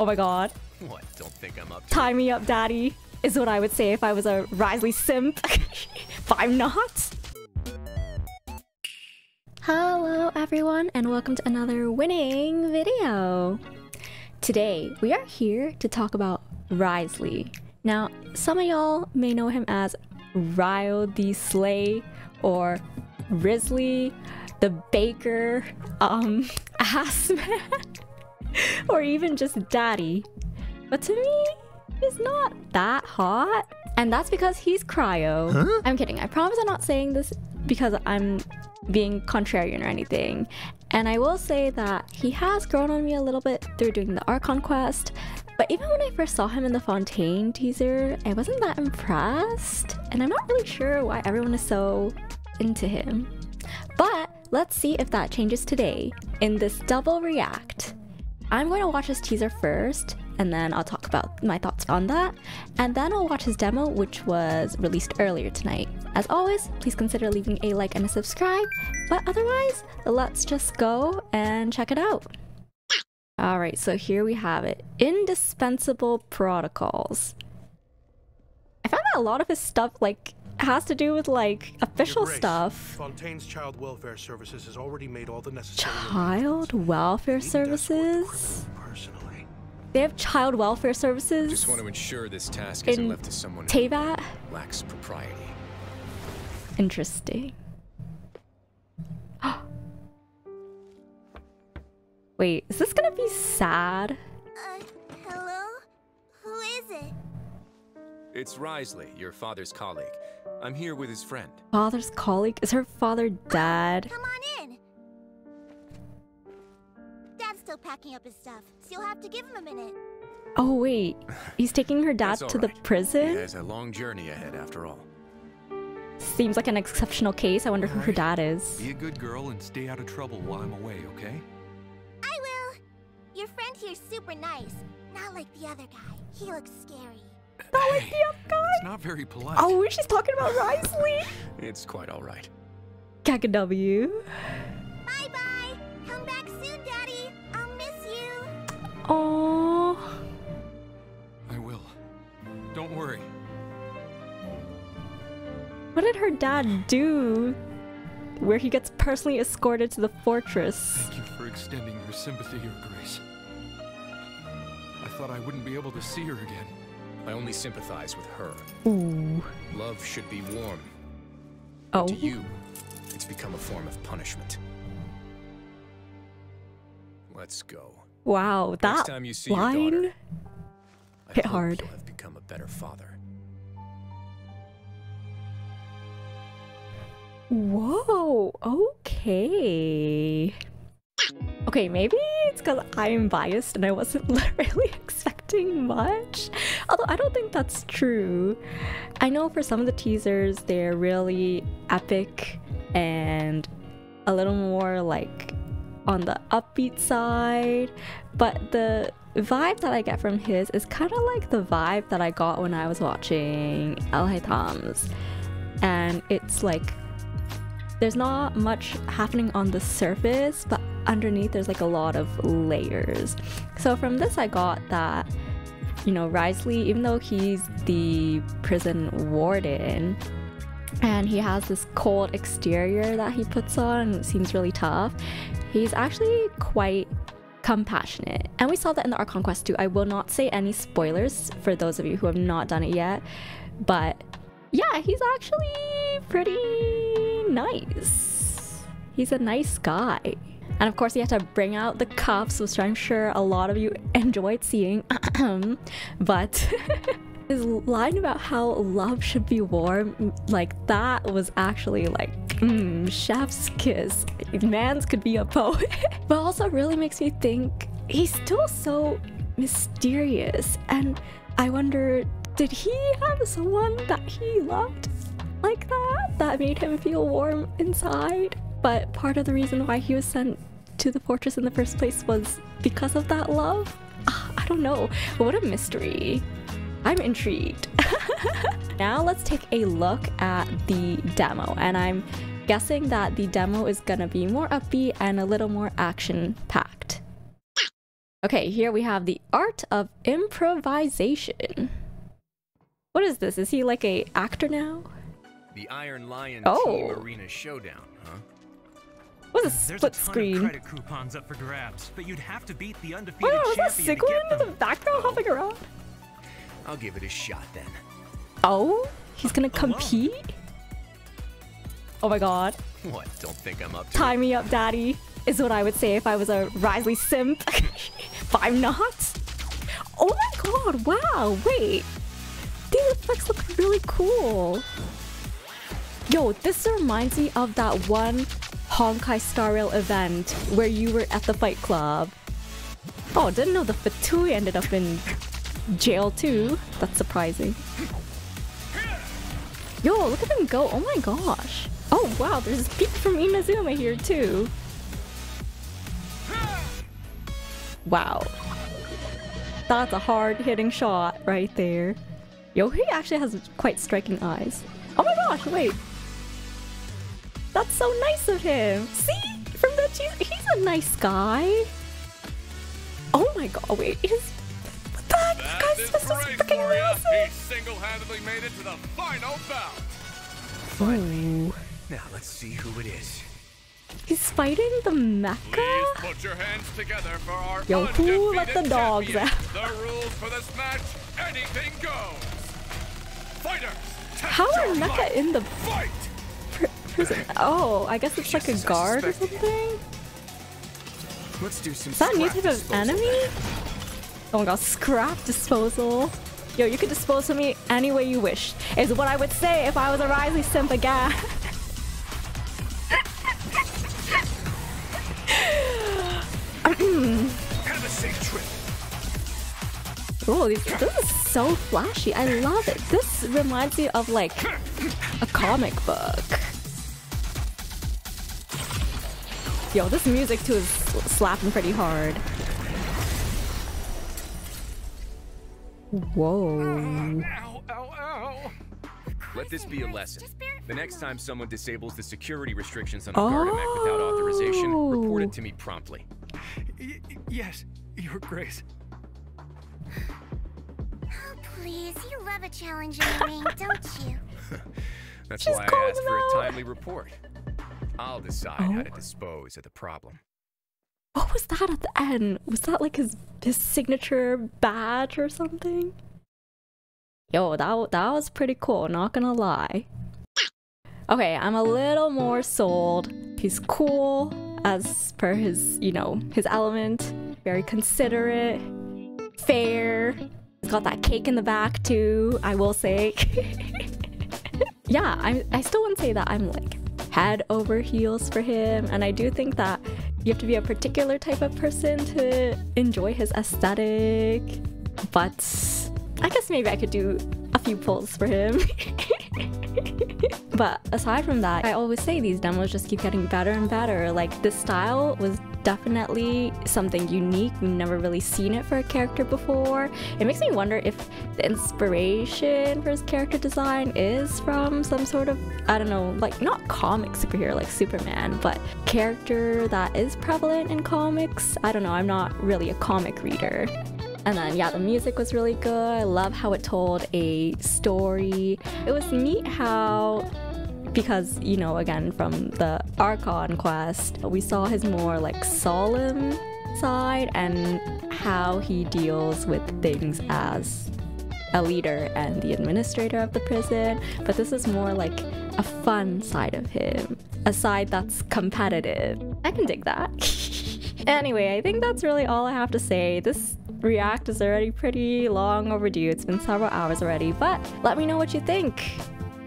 Oh my god. What? Don't think I'm up to Tie me up, daddy, is what I would say if I was a Wriothesley simp. but I'm not. Hello everyone and welcome to another winning video. Today we are here to talk about Wriothesley. Now some of y'all may know him as Ryo the Slay or Wriothesley the Baker, um, Assman, or even just Daddy. But to me, he's not that hot. And that's because he's cryo. Huh? I'm kidding. I promise I'm not saying this because I'm being contrarian or anything. And I will say that he has grown on me a little bit through doing the Archon quest. But even when I first saw him in the Fontaine teaser, I wasn't that impressed. And I'm not really sure why everyone is so into him. But let's see if that changes today in this double react. I'm going to watch his teaser first, and then I'll talk about my thoughts on that. And then I'll watch his demo, which was released earlier tonight. As always, please consider leaving a like and a subscribe. But otherwise, let's just go and check it out. Alright, so here we have it Indispensable Protocols. I found that a lot of his stuff, like, has to do with, like, official Grace, stuff. Fontaine's Child Welfare Services has already made all the necessary Child welfare arrangements. Need to escort the services? Personally. They have child welfare services Just want to ensure this task isn't in left to someone Teyvat? who lacks propriety. Interesting. Wait, is this gonna be sad? Uh, hello? Who is it? It's Wriothesley, your father's colleague. I'm here with his friend. Father's colleague? Is her father dead? Come on in. Dad's still packing up his stuff, so you'll have to give him a minute. Oh wait, he's taking her dad That's all to the right. He prison? has a long journey ahead, after all. Seems like an exceptional case. I wonder who her dad is. Be a good girl and stay out of trouble while I'm away, okay? I will. Your friend here's super nice, not like the other guy. He looks scary. Not like Hey, the other guy. It's not very polite. Oh, she's talking about Wriothesley. It's quite all right. Kakadaw. Bye bye. Come back soon, Daddy. I'll miss you. Aww. I will. Don't worry. What did her dad do? Where he gets personally escorted to the fortress. Thank you for extending your sympathy, Your Grace. I thought I wouldn't be able to see her again. I only sympathize with her. Ooh. Love should be warm. Oh. To you, it's become a form of punishment. Let's go. Wow, Next that time you see your line. daughter, I Hit hard. you'll have become a better father. Whoa, okay. Okay, maybe it's because I'm biased and I wasn't really expecting much. Although I don't think that's true. I know for some of the teasers, they're really epic and a little more like on the upbeat side. But the vibe that I get from his is kind of like the vibe that I got when I was watching Alhaitham's. And it's like there's not much happening on the surface, but underneath there's like a lot of layers. So from this, I got that, you know, Wriothesley, even though he's the prison warden and he has this cold exterior that he puts on seems really tough, he's actually quite compassionate. And we saw that in the Archon Quest too. I will not say any spoilers for those of you who have not done it yet, but yeah, he's actually pretty nice. He's a nice guy. And of course, he had to bring out the cuffs, which I'm sure a lot of you enjoyed seeing. but his line about how love should be warm, like that was actually like, mm, chef's kiss. Man's could be a poet. but also really makes me think he's still so mysterious. And I wonder, did he have someone that he loved like that that made him feel warm inside? But part of the reason why he was sent to the fortress in the first place was because of that love? Ah, I don't know. What a mystery. I'm intrigued. now let's take a look at the demo, and I'm guessing that the demo is gonna be more upbeat and a little more action packed. Okay, here we have the art of improvisation. What is this? Is he like a actor now? The Iron Lion Oh. Team Arena Showdown, huh? A There's a split ton screen? of credit coupons up for grabs, but you'd have to beat the Oh undefeated is that champion to get in the them. background oh. hopping around? I'll give it a shot then. Oh, he's gonna Alone. compete? Oh my god. What? Don't think I'm up to Tie me up, daddy, is what I would say if I was a Wriothesley simp. but I'm not. Oh my god, wow, wait. These effects look really cool. Yo, this reminds me of that one Honkai Star Rail event where you were at the fight club. Oh, didn't know the Fatui ended up in jail too. That's surprising. Yo, look at them go. Oh my gosh. Oh wow, there's people from Inazuma here too. Wow. That's a hard hitting shot right there. Yo, he actually has quite striking eyes. Oh my gosh, wait. That's so nice of him. See? From the he's, he's a nice guy. Oh my god, wait. He's, what the heck? This guy's supposed to be freaking awesome. single-handedly made it to the final bout. Ooh. Now let's see who it is. He's fighting the mecha? put your hands together for our Yo, who let the dogs champion. out? The rules for this match, anything goes. Fighters, How are your mecha might. in the Fight! Prison? Oh, I guess it's like a Just as I guard or something? Let's do some Is that a new type of enemy? Oh my god, scrap disposal. Yo, you can dispose of me any way you wish, is what I would say if I was a Wriothesley simp again. Have a safe trip. Oh, these, this is so flashy. I love it. This reminds me of like a comic book. Yo, this music too is slapping pretty hard. Whoa. Ow, ow, ow. Let this be a lesson. The next time someone disables the security restrictions on a Gardemek without oh. authorization, report Oh. it to me promptly. Y- y- yes, Your Grace. Oh, please, you love a challenge in the ring, don't you? That's She's why I asked him for a timely report. I'll decide how to Oh. dispose of the problem. What was that at the end? Was that like his his signature badge or something? Yo, that that was pretty cool. Not gonna lie. Okay, I'm a little more sold. He's cool as per his, you know, his element. Very considerate, fair. He's got that cake in the back too. I will say. yeah, I'm. I still wouldn't say that I'm like head over heels for him, and I do think that you have to be a particular type of person to enjoy his aesthetic. But I guess maybe I could do a few pulls for him. but aside from that, I always say these demos just keep getting better and better. Like this style was definitely something unique. We've never really seen it for a character before. It makes me wonder if the inspiration for his character design is from some sort of, I don't know, like not comic superhero like Superman, but character that is prevalent in comics. I don't know, I'm not really a comic reader. And then, yeah, the music was really good. I love how it told a story. It was neat how because you know again from the archon quest we saw his more like solemn side and how he deals with things as a leader and the administrator of the prison. But this is more like a fun side of him a side that's competitive. I can dig that. Anyway i think that's really all i have to say. This react is already pretty long overdue. It's been several hours already but let me know what you think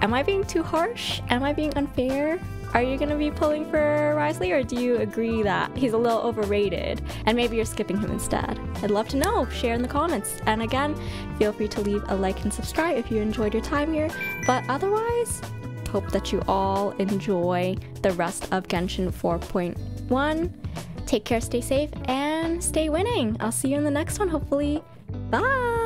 Am I being too harsh? Am I being unfair? Are you gonna be pulling for Wriothesley or do you agree that he's a little overrated and maybe you're skipping him instead? I'd love to know. Share in the comments. And again, feel free to leave a like and subscribe if you enjoyed your time here. But otherwise, hope that you all enjoy the rest of Genshin 4.1. Take care, stay safe, and stay winning. I'll see you in the next one, hopefully. Bye!